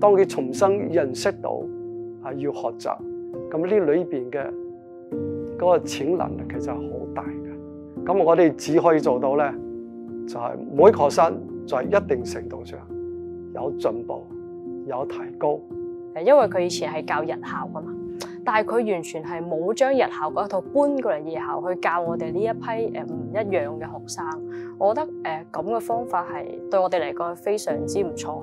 當佢重新認識到啊要學習，咁呢裏邊嘅嗰個潛能力其實係好大嘅。咁我哋只可以做到咧，就係每個學生在一定程度上有進步、有提高。誒，因為佢以前係教日校噶嘛，但係佢完全係冇將日校嗰一套搬過嚟夜校去教我哋呢一批誒唔一樣嘅學生。我覺得誒咁嘅方法係對我哋嚟講係非常之唔錯。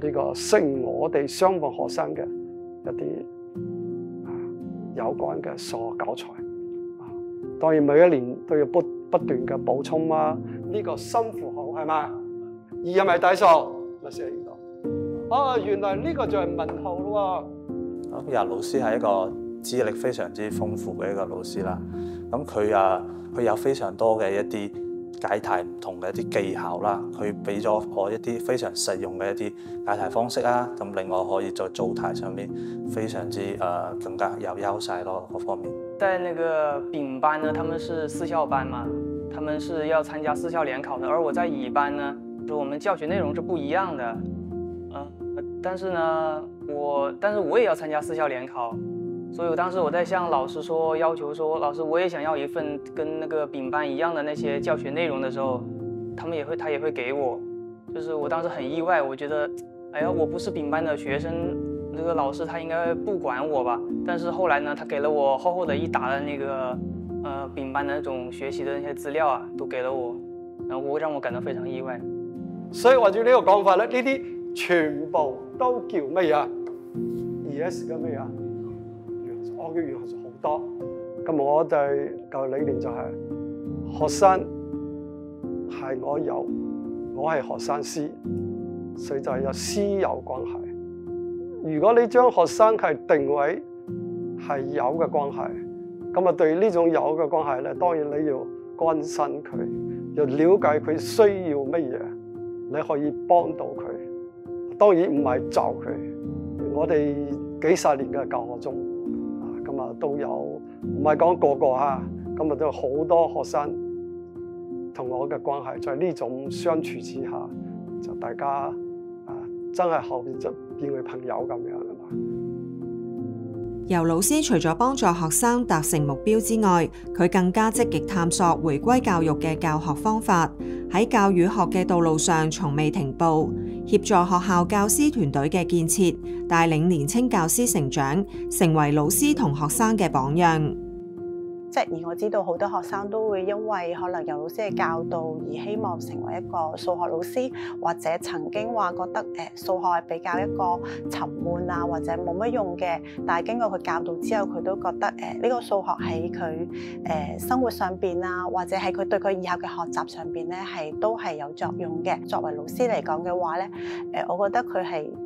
呢個適應我哋雙方學生嘅一啲啊有關嘅數學教材啊，當然每一年都要不不斷嘅補充啦。呢個新符號係嘛？二係咪底數？咪寫喺度。哦，原來呢個就係問號咯。咁日老師係一個資歷非常之豐富嘅一個老師啦。咁佢啊，佢有非常多嘅一啲。解題唔同嘅一啲技巧啦，佢俾咗我一啲非常實用嘅一啲解題方式啊，咁令我可以在做題上面非常之誒、呃、更加有優勢咯，各方面。在那個丙班呢，他們是四校班嘛，他們是要參加四校聯考的，而我在乙班呢，就我們教學內容是不一樣的，呃，但是呢，我但是我也要參加四校聯考。所以我當時我在向老师说，要求说，老师我也想要一份跟那个丙班一样的那些教学内容的时候，他们也会他也会给我，就是我当时很意外，我觉得，哎呀，我不是丙班的学生，那个老师他应该不管我吧？但是后来呢，他给了我厚厚的一沓的那个，呃，丙班的那种学习的那些资料啊，都给了我，然后我让我感到非常意外。所以我就呢个讲法咧，呢啲全部都叫乜嘢？ES 嘅乜嘢？我嘅元素好多，咁我哋個理念就係、是、學生係我有，我係學生師，所以就係有師友關係。如果你將學生係定位係友嘅關係，咁啊對呢種友嘅關係咧，當然你要關心佢，要了解佢需要乜嘢，你可以幫到佢。當然唔係就佢，我哋幾十年嘅教學中。啊，都有唔係講個個嚇，咁啊都有好多學生同我嘅關係，在呢種相處之下，就大家啊真係後邊就變為朋友咁樣啦嘛。游老師除咗幫助學生達成目標之外，佢更加積極探索回歸教育嘅教學方法，喺教與學嘅道路上從未停步，协助学校教师团队嘅建设，带领年青教师成长，成为老师同学生嘅榜样。即而我知道好多學生都會因為可能游老師嘅教導而希望成為一個數學老師，或者曾經話覺得誒數學係比較一個沉悶啊，或者冇乜用嘅。但係經過佢教導之後，佢都覺得誒呢個數學喺佢誒生活上邊啊，或者係佢對佢以後嘅學習上邊咧，係都係有作用嘅。作為老師嚟講嘅話咧，誒我覺得佢係。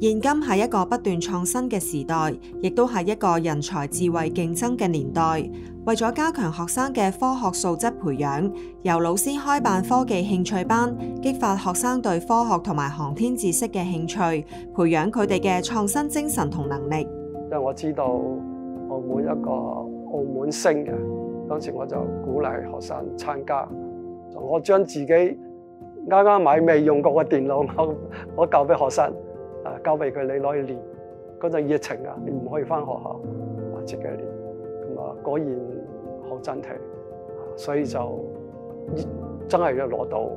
現今係一個不斷創新嘅時代，亦都係一個人才智慧競爭嘅年代。為咗加強學生嘅科學素質培養，由老師開辦科技興趣班，激發學生對科學同埋航天知識嘅興趣，培養佢哋嘅創新精神同能力。因為我知道澳门一個澳門星嘅，當時我就鼓勵學生參加。我將自己啱啱買未用過嘅電腦，我我教俾學生。啊！交俾佢，你攞去練嗰陣熱情啊！你唔可以翻學校啊，自己練咁啊，果然好真題，所以就真係要攞到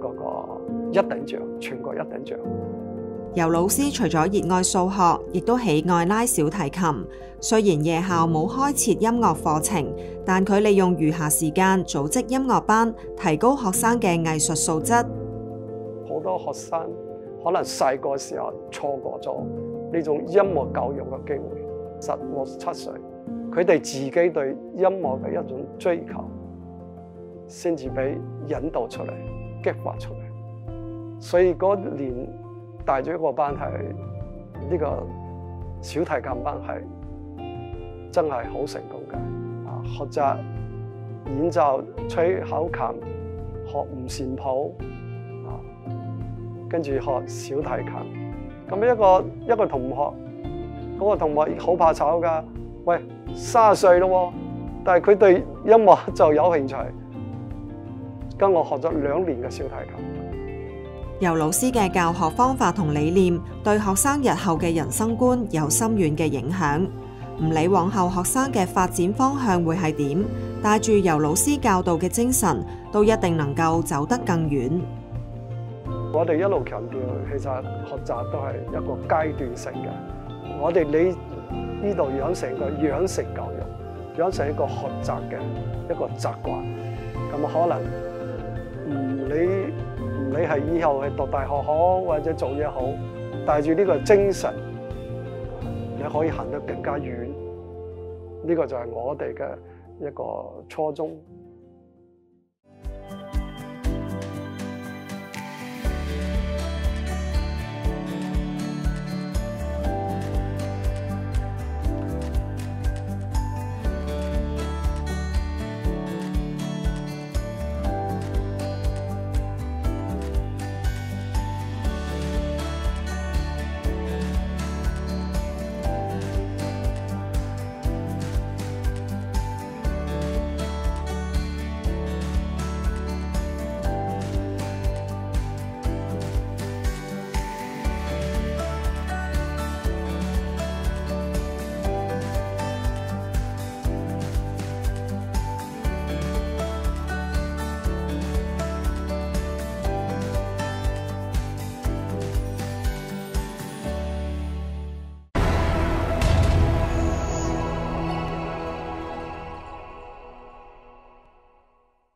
嗰個一等獎，全國一等獎。尤老師除咗熱愛數學，亦都喜愛拉小提琴。雖然夜校冇開設音樂課程，但佢利用餘下時間組織音樂班，提高學生嘅藝術素質。好多學生。可能細個時候錯過咗呢種音樂教育嘅機會，十六七歲，佢哋自己對音樂嘅一種追求，先至俾引導出嚟、激發出嚟。所以嗰年帶咗一個班係呢個小提琴班係真係好成功嘅。啊，學習演奏吹口琴，學五線譜。跟住學小提琴，咁一個一個同學，嗰個同學好怕醜噶，喂，三十歲咯，但係佢對音樂就有興趣，跟我學咗兩年嘅小提琴。由老師嘅教學方法同理念，對學生日後嘅人生觀有深遠嘅影響。唔理往後學生嘅發展方向會係點，帶住由老師教導嘅精神，都一定能夠走得更遠。我哋一路強調，其實學習都係一個階段性嘅。我哋你呢度養成個養成教育，養成一個學習嘅一個習慣。咁可能唔理唔理係以後係讀大學好，或者做嘢好，帶住呢個精神，你可以行得更加遠。呢個就係我哋嘅一個初衷。